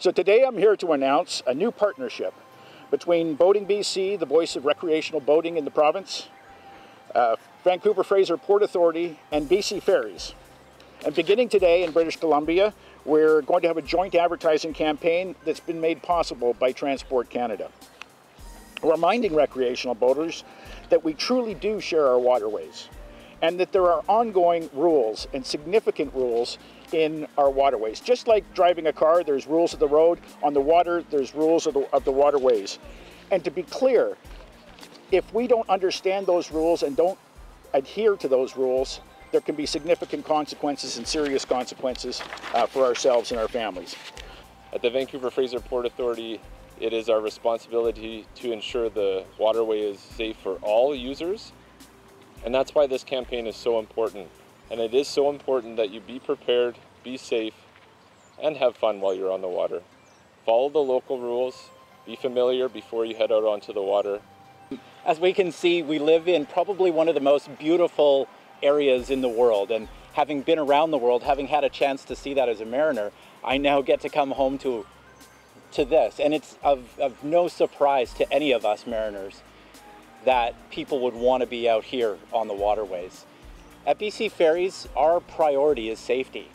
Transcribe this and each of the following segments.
So today I'm here to announce a new partnership between Boating BC, the voice of recreational boating in the province, uh, Vancouver Fraser Port Authority, and BC Ferries. And beginning today in British Columbia, we're going to have a joint advertising campaign that's been made possible by Transport Canada. Reminding recreational boaters that we truly do share our waterways and that there are ongoing rules and significant rules in our waterways. Just like driving a car, there's rules of the road. On the water, there's rules of the, of the waterways. And to be clear, if we don't understand those rules and don't adhere to those rules, there can be significant consequences and serious consequences uh, for ourselves and our families. At the Vancouver Fraser Port Authority, it is our responsibility to ensure the waterway is safe for all users. And that's why this campaign is so important. And it is so important that you be prepared, be safe, and have fun while you're on the water. Follow the local rules, be familiar before you head out onto the water. As we can see, we live in probably one of the most beautiful areas in the world. And having been around the world, having had a chance to see that as a mariner, I now get to come home to, to this. And it's of, of no surprise to any of us mariners that people would want to be out here on the waterways. At BC Ferries, our priority is safety.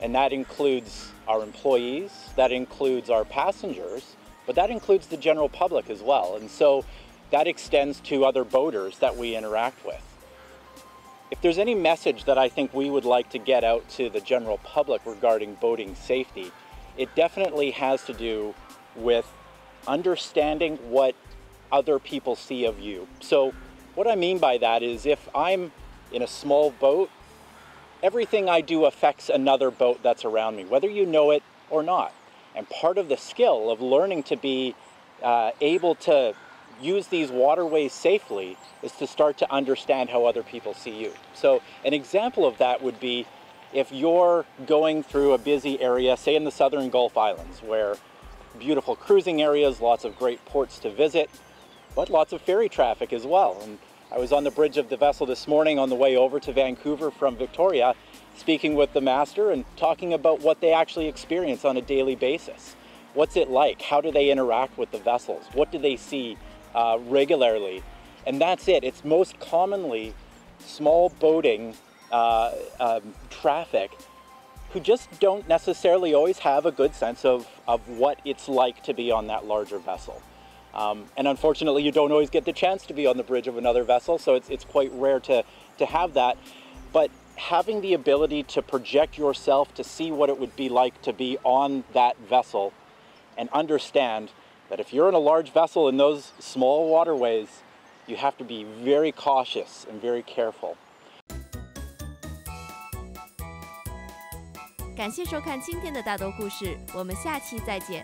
And that includes our employees, that includes our passengers, but that includes the general public as well. And so that extends to other boaters that we interact with. If there's any message that I think we would like to get out to the general public regarding boating safety, it definitely has to do with understanding what other people see of you. So what I mean by that is if I'm in a small boat, everything I do affects another boat that's around me, whether you know it or not. And part of the skill of learning to be uh, able to use these waterways safely is to start to understand how other people see you. So an example of that would be if you're going through a busy area, say in the southern Gulf Islands, where beautiful cruising areas, lots of great ports to visit, but lots of ferry traffic as well. And I was on the bridge of the vessel this morning on the way over to Vancouver from Victoria, speaking with the master and talking about what they actually experience on a daily basis. What's it like? How do they interact with the vessels? What do they see uh, regularly? And that's it. It's most commonly small boating uh, um, traffic who just don't necessarily always have a good sense of, of what it's like to be on that larger vessel. Um, and unfortunately, you don't always get the chance to be on the bridge of another vessel, so it's, it's quite rare to, to have that. But having the ability to project yourself to see what it would be like to be on that vessel and understand that if you're in a large vessel in those small waterways, you have to be very cautious and very careful. 感谢收看今天的大多故事，我们下期再见。